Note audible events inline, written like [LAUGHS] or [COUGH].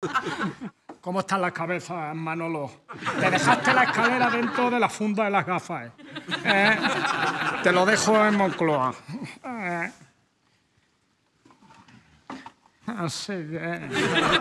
[LAUGHS] ¿Cómo están las cabezas, Manolo? Te dejaste la escalera dentro de la funda de las gafas. ¿eh? ¿Eh? Te lo dejo en Moncloa. ¿Eh? Ah, Así que... ¿eh?